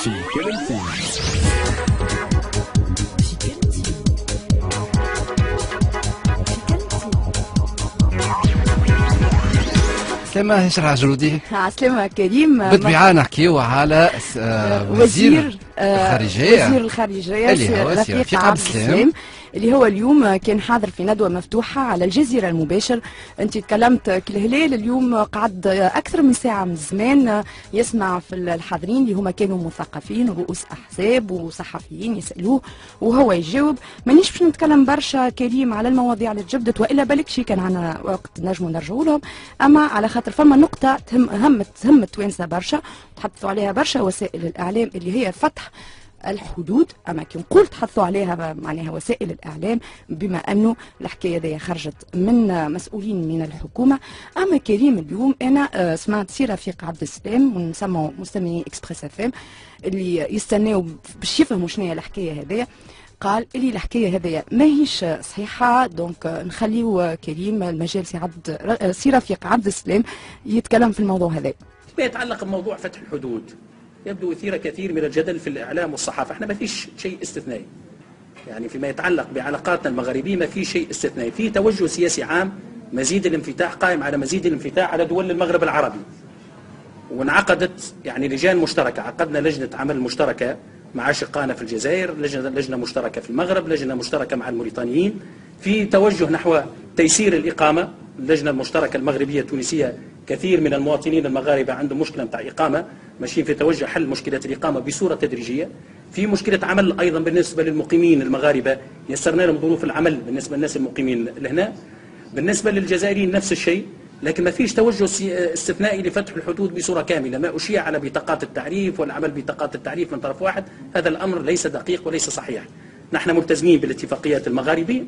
في كلمتين سلامة هشرح جرودي عسلامة كريم بالطبيعة نحكيو على س- آه، وزير الخارجية. وزير سي رفيق عبد السلام. اللي هو اليوم كان حاضر في ندوة مفتوحة على الجزيرة المباشر. أنت تكلمت كالهلال اليوم قعد أكثر من ساعة من زمان يسمع في الحاضرين اللي هما كانوا مثقفين رؤوس أحزاب وصحفيين يسألوه وهو يجاوب. مانيش باش نتكلم برشا كريم على المواضيع اللي تجبدت وإلا بالك شي كان عنا وقت نجموا نرجعوا لهم. أما على خاطر فما نقطة تهم همت تهم التوانسة برشا تحدثوا عليها برشا وسائل الإعلام اللي هي فتح الحدود أما كي نقول تحثوا عليها معناها وسائل الإعلام بما أنه الحكاية دي خرجت من مسؤولين من الحكومة أما كريم اليوم أنا آه، سمعت سي رفيق عبد السلام ونسمعوا مستمعي إكسبريس إف إم اللي يستناو باش يفهموا شنو هي الحكاية هذيا. قال اللي الحكاية هذيا ماهيش صحيحة donc نخليو كريم المجال سي عبد آه، سي رفيق عبد السلام يتكلم في الموضوع هذا. ما يتعلق بموضوع فتح الحدود. يبدو يثير كثير من الجدل في الإعلام والصحافة. إحنا ما فيش شيء استثنائي. يعني فيما يتعلق بعلاقاتنا المغاربية ما في شيء استثنائي. في توجه سياسي عام مزيد الانفتاح قائم على مزيد الانفتاح على دول المغرب العربي. وانعقدت يعني لجان مشتركة. عقدنا لجنة عمل مشتركة مع أشقائنا في الجزائر لجنة, لجنة مشتركة في المغرب لجنة مشتركة مع الموريتانيين. في توجه نحو تيسير الإقامة اللجنة المشتركة المغربية التونسية كثير من المواطنين المغاربة عندهم مشكلة متاع إقامة. ماشيين في توجه حل مشكلة الإقامة بصورة تدريجية في مشكلة عمل أيضا بالنسبة للمقيمين المغاربة. يسرنا لهم ظروف العمل بالنسبة للناس المقيمين لهنا. بالنسبة للجزائريين نفس الشيء لكن ما فيش توجه استثنائي لفتح الحدود بصورة كاملة. ما أشيع على بطاقات التعريف والعمل بطاقات التعريف من طرف واحد. هذا الأمر ليس دقيق وليس صحيح. نحن ملتزمين بالاتفاقيات المغاربية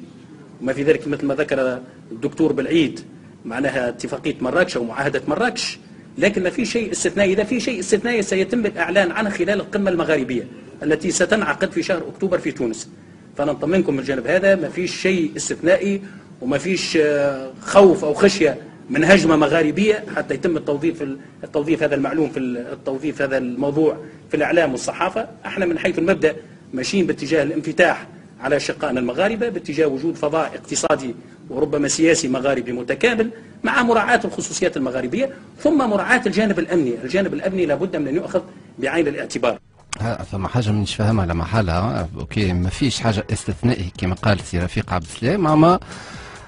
وما في ذلك مثل ما ذكر الدكتور بالعيد معناها اتفاقية مراكش أو معاهدة مراكش. لكن ما في شيء استثنائي. إذا في شيء استثنائي سيتم الإعلان عنه خلال القمة المغاربية التي ستنعقد في شهر أكتوبر في تونس. فأنا نطمنكم من الجانب هذا ما فيش شيء استثنائي وما فيش آه، خوف أو خشية من هجمة مغاربية حتى يتم التوظيف التوظيف هذا المعلوم في التوظيف هذا الموضوع في الإعلام والصحافة. إحنا من حيث المبدأ ماشيين باتجاه الانفتاح على أشقائنا المغاربة باتجاه وجود فضاء اقتصادي وربما سياسي مغاربي متكامل. مع مراعاة الخصوصيات المغاربية ثم مراعاة الجانب الأمني. الجانب الأمني لابد من أن يؤخذ بعين الاعتبار. فما حاجة مانيش فاهمها على محلها OK ما فيش حاجة استثنائي كما قال سي رفيق عبد السلام. اما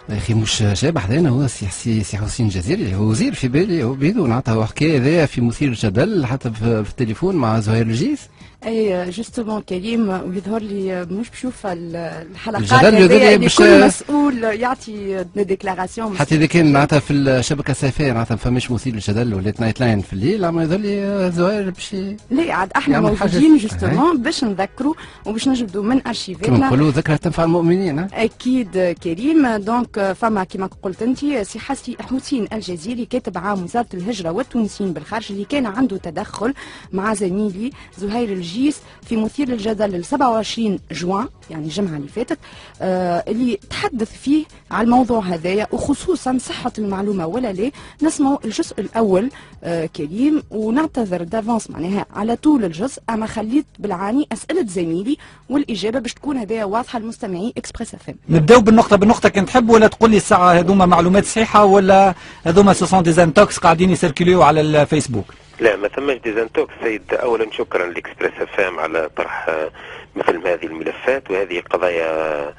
يا أخي مش جاب حدانا هو سي سي, سي حسين الجزيري هو وزير في بالي هو بيدو نعطيه. حكايه هذايا في مثير الجدل حتى في التليفون مع زهير الجيس. et justement كريم ويظهر لي مش بشوف ال- الحلقات الجدل هذيا يظهر اللي باش- كل مسؤول يعطي déclaration. حتى إذا كان معناتها في الشبكه الصيفيه معناتها فماش مثير الجدل ولات Night Line في الليل أما يظهر لي زهير باش لا عاد إحنا موجودين justement باش نذكروا وباش نجبدوا من كما ارشيفاتنا نقولوا ذكرى تنفع المؤمنين؟ أكيد كريم. donc فما كما قلت أنت سي حسي حسين الجزيري كاتب عام وزارة الهجرة والتونسيين بالخارج اللي كان عنده تدخل مع زميلي زهير الجيس في مثير الجدل ال 27 جوان يعني الجمعة اللي فاتت آه اللي تحدث فيه على الموضوع هذايا وخصوصا صحة المعلومة ولا لا. نسمعوا الجزء الأول آه كريم ونعتذر d'avance معناها على طول الجزء. أما خليت بالعاني أسئلة زميلي والإجابة باش تكون هذايا واضحة لمستمعي اكسبريس اف ام نبداو بالنقطة بالنقطة كنت تحب ولا تقول لي الساعة هذوما معلومات صحيحة ولا هذوما ce sont des intox قاعدين يسيركليو على الفيسبوك. لا ما ثماش des intox سيد. اولا شكرا لإكسبريس افام على طرح آه، مثل هذه الملفات وهذه قضايا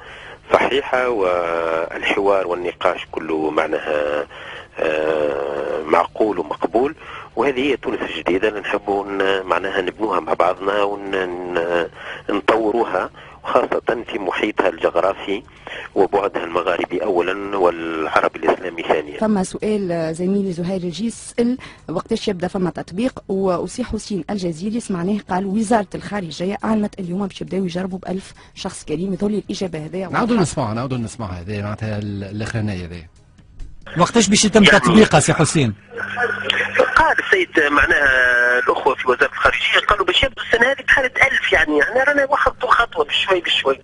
صحيحة والحوار والنقاش كله معناها آه، معقول ومقبول. وهذه هي تونس الجديدة اللي نحبوا معناها نبنوها مع بعضنا ونطوروها خاصة في محيطها الجغرافي وبعدها المغاربي أولا والعربي الإسلامي ثانيا. فما سؤال زميلي زهير الجيس سأل وقتاش يبدا فما تطبيق وسي حسين الجزيري سمعناه قال وزارة الخارجية أعلنت اليوم باش يبداو يجربوا ب 1000 شخص كريم يظهر لي الإجابة هذيا نعاودوا. نسمعها نعاودوا نسمعها هذه معناتها ال- الاخرانيه هذه. وقتاش باش يتم يعني- تطبيقها سي حسين؟ قال السيد معناها الأخوة في وزارة الخارجية قالوا باش يبدو السنة هذه بحالة ألف يعني. يعني رانا واخذ خطوة بشوي بشوي.